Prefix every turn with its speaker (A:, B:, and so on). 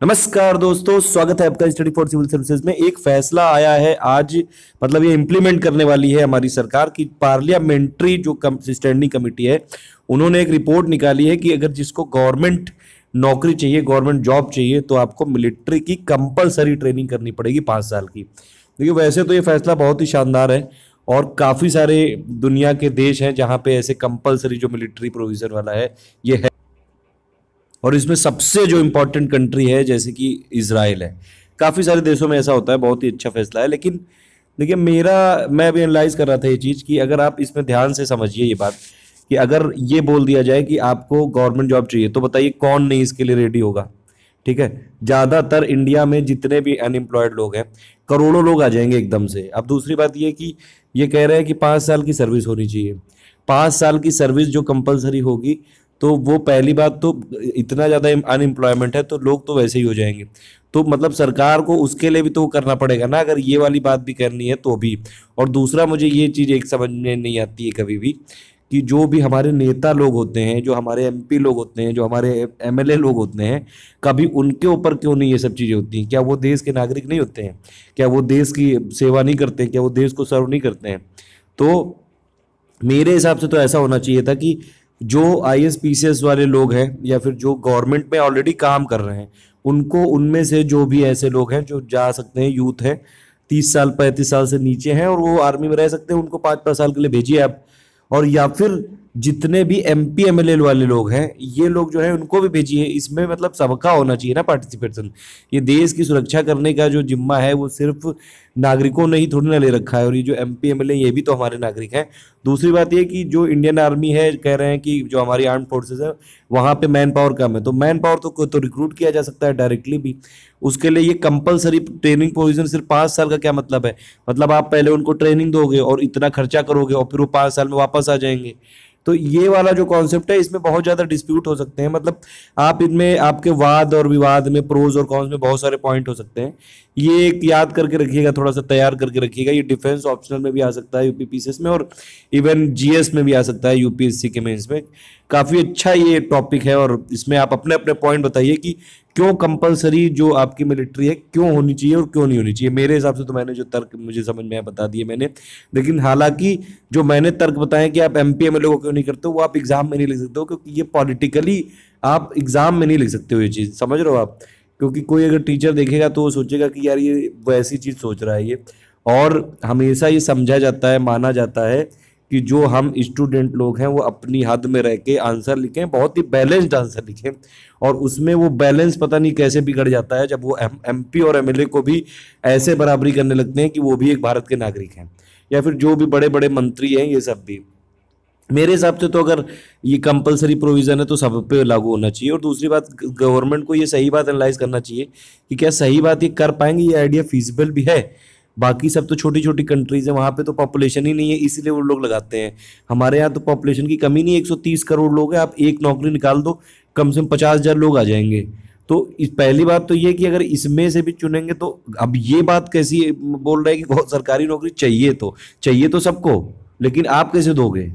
A: नमस्कार दोस्तों, स्वागत है आपका स्टडी फॉर सिविल सर्विसेज़ में। एक फैसला आया है, आज मतलब ये इम्प्लीमेंट करने वाली है हमारी सरकार की पार्लियामेंट्री जो स्टैंडिंग कमेटी है, उन्होंने एक रिपोर्ट निकाली है कि अगर जिसको गवर्नमेंट नौकरी चाहिए गवर्नमेंट जॉब चाहिए तो आपको मिलिट्री की कंपलसरी ट्रेनिंग करनी पड़ेगी पाँच साल की। देखिए, वैसे तो ये फैसला बहुत ही शानदार है और काफ़ी सारे दुनिया के देश हैं जहाँ पे ऐसे कंपलसरी जो मिलिट्री प्रोविज़न वाला है, ये है। और इसमें सबसे जो इम्पोर्टेंट कंट्री है, जैसे कि इसराइल है। काफ़ी सारे देशों में ऐसा होता है, बहुत ही अच्छा फैसला है, लेकिन देखिए, मेरा, मैं अभी एनालाइज कर रहा था ये चीज़ कि अगर आप इसमें ध्यान से समझिए ये बात कि अगर ये बोल दिया जाए कि आपको गवर्नमेंट जॉब चाहिए तो बताइए कौन नहीं इसके लिए रेडी होगा। ठीक है? ज़्यादातर इंडिया में जितने भी अनएम्प्लॉयड लोग हैं, करोड़ों लोग आ जाएँगे एकदम से। अब दूसरी बात ये कि ये कह रहे हैं कि पाँच साल की सर्विस होनी चाहिए। पाँच साल की सर्विस जो कंपलसरी होगी तो वो पहली बात तो इतना ज़्यादा अनएम्प्लॉयमेंट है तो लोग तो वैसे ही हो जाएँगे। तो मतलब सरकार को उसके लिए भी तो करना पड़ेगा ना, अगर ये वाली बात भी करनी है तो भी। और दूसरा मुझे ये चीज़ एक समझ में नहीं आती है कभी भी, कि जो भी हमारे नेता लोग होते हैं, जो हमारे एमपी लोग होते हैं, जो हमारे एमएलए लोग होते हैं, कभी उनके ऊपर क्यों नहीं ये सब चीज़ें होती हैं? क्या वो देश के नागरिक नहीं होते हैं? क्या वो देश की सेवा नहीं करते हैं? क्या वो देश को सर्व नहीं करते हैं? तो मेरे हिसाब से तो ऐसा होना चाहिए था कि जो आई एस पी वाले लोग हैं या फिर जो गवर्नमेंट में ऑलरेडी काम कर रहे हैं, उनको, उनमें से जो भी ऐसे लोग हैं जो जा सकते हैं यूथ हैं, तीस साल, पैंतीस साल से नीचे हैं और वो आर्मी में रह सकते हैं, उनको पाँच पाँच साल के लिए भेजिए आप। और या फिर जितने भी M P M L A वाले लोग हैं, ये लोग जो है, उनको भी भेजिए। इसमें मतलब सबका होना चाहिए ना पार्टिसिपेशन ये देश की सुरक्षा करने का जो जिम्मा है, वो सिर्फ़ नागरिकों ने ही थोड़ी ना ले रखा है, और ये जो M P M L A ये भी तो हमारे नागरिक हैं। दूसरी बात ये कि जो इंडियन आर्मी है, कह रहे हैं कि जो हमारी आर्म फोर्सेज है, वहाँ पर मैन पावर कम है। तो मैन पावर तो तो रिक्रूट किया जा सकता है डायरेक्टली भी। उसके लिए ये कंपलसरी ट्रेनिंग प्रोविज़न सिर्फ़ पाँच साल का क्या मतलब है? मतलब आप पहले उनको ट्रेनिंग दोगे और इतना खर्चा करोगे और फिर वो पाँच साल में वापस आ जाएँगे। तो ये वाला जो कॉन्सेप्ट है, इसमें बहुत ज़्यादा डिस्प्यूट हो सकते हैं। मतलब आप इनमें, आपके वाद और विवाद में प्रोज और कॉन्स में बहुत सारे पॉइंट हो सकते हैं। ये एक याद करके रखिएगा थोड़ा सा तैयार करके रखिएगा। ये डिफेंस ऑप्शनल में भी आ सकता है यूपी यूपीपीसीएस में और इवन जीएस में भी आ सकता है यूपीएससी के मेंस में। काफ़ी अच्छा ये टॉपिक है और इसमें आप अपने अपने पॉइंट बताइए कि क्यों कंपलसरी जो आपकी मिलिट्री है, क्यों होनी चाहिए और क्यों नहीं होनी चाहिए? मेरे हिसाब से तो मैंने जो तर्क मुझे समझ में बता दिए मैंने। लेकिन हालाँकि जो मैंने तर्क बताया कि आप एम पी एम को क्यों नहीं करते वो आप एग्ज़ाम में नहीं लिख सकते हो क्योंकि ये पॉलिटिकली आप एग्ज़ाम में नहीं लिख सकते हो ये चीज़। समझ रहे हो आप? क्योंकि कोई अगर टीचर देखेगा तो वो सोचेगा कि यार ये वैसी चीज़ सोच रहा है ये। और हमेशा ये समझा जाता है, माना जाता है कि जो हम स्टूडेंट लोग हैं, वो अपनी हद में रह के आंसर लिखें, बहुत ही बैलेंस्ड आंसर लिखें। और उसमें वो बैलेंस पता नहीं कैसे बिगड़ जाता है, जब वो एम पी और एमएलए को भी ऐसे बराबरी करने लगते हैं कि वो भी एक भारत के नागरिक हैं। या फिर जो भी बड़े बड़े मंत्री हैं, ये सब भी। मेरे हिसाब से तो अगर ये कंपलसरी प्रोविज़न है तो सब पे लागू होना चाहिए। और दूसरी बात गवर्नमेंट को ये सही बात एनालाइज करना चाहिए कि क्या सही बात ये कर पाएँगे, ये आइडिया फिजिबल भी है? बाकी सब तो छोटी छोटी कंट्रीज़ है, वहाँ पे तो पॉपुलेशन ही नहीं है, इसीलिए वो लोग लगाते हैं। हमारे यहाँ तो पॉपुलेशन की कमी नहीं है 130 करोड़ लोग हैं, आप एक नौकरी निकाल दो, कम से कम पचास हज़ार लोग आ जाएँगे। तो पहली बात तो ये कि अगर इसमें से भी चुनेंगे तो अब ये बात कैसी बोल रहे हैं कि सरकारी नौकरी चाहिए तो चाहिए तो सबको, लेकिन आप कैसे दोगे?